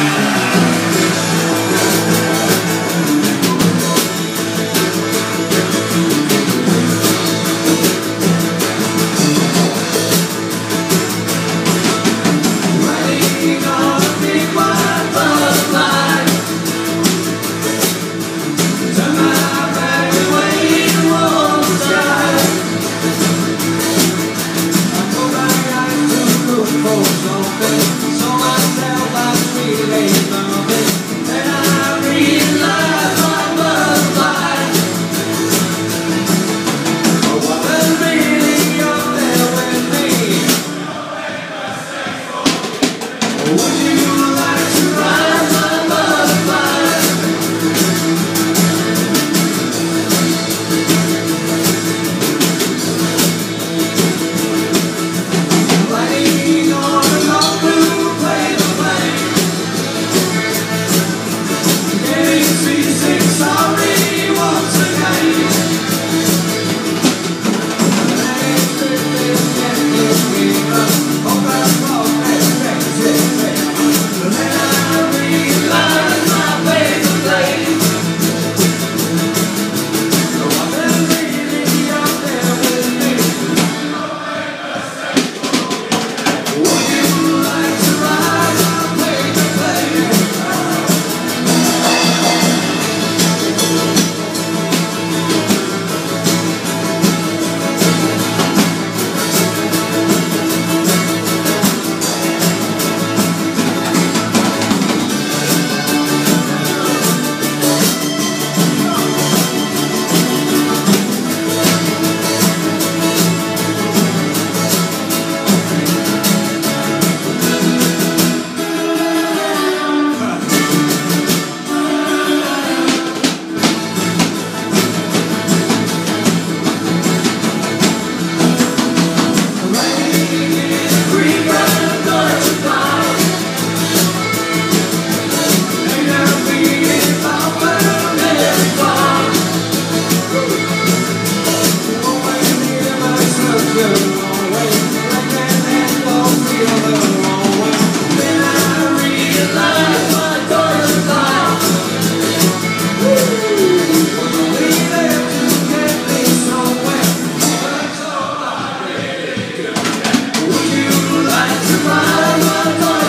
Would you Lord.